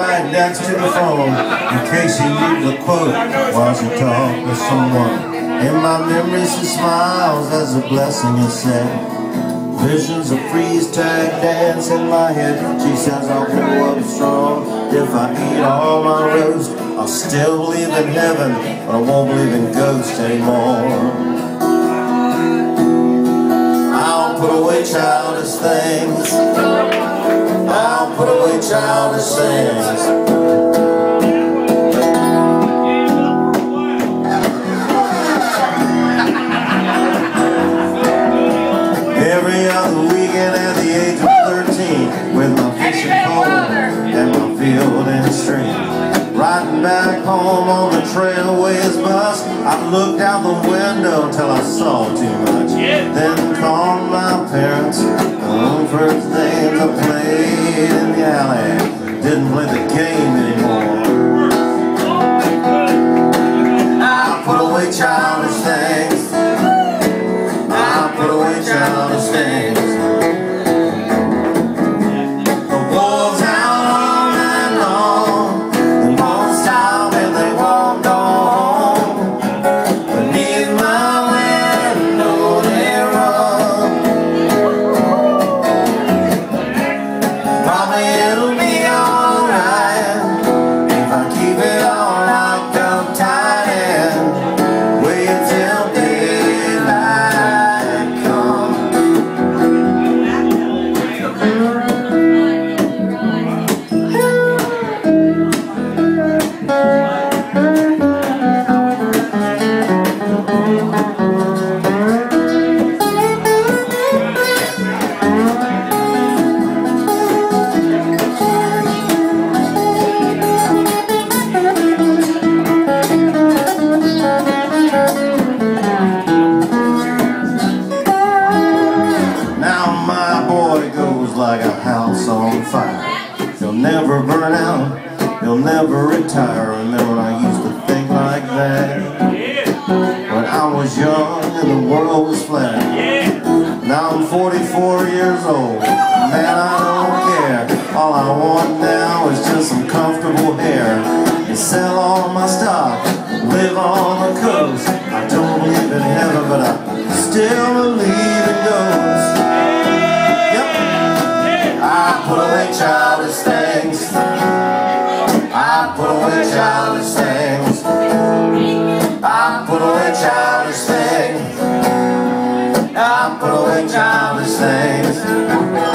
right next to the phone in case you need a quote while you talk to someone. In my memories she smiles as a blessing is said. Visions of freeze tag dance in my head. She says I'll pull up strong if I eat all my roast. I'll still believe in heaven, but I won't believe in ghosts anymore. I'll put away childish things. I'll put away home on the trailways bus. I looked out the window till I saw too much. Then called my parents. The first things I played in the alley quero house on fire. He'll never burn out, he'll never retire. Remember when I used to think like that? When I was young and the world was flat. Now I'm 44 years old, man I don't care. All I want now is just some comfortable hair. And sell all my stock, live on the coast. I don't believe in heaven, but I still believe in ghosts. I put away childish things. I put away childish things. I put away childish things. I put away childish things.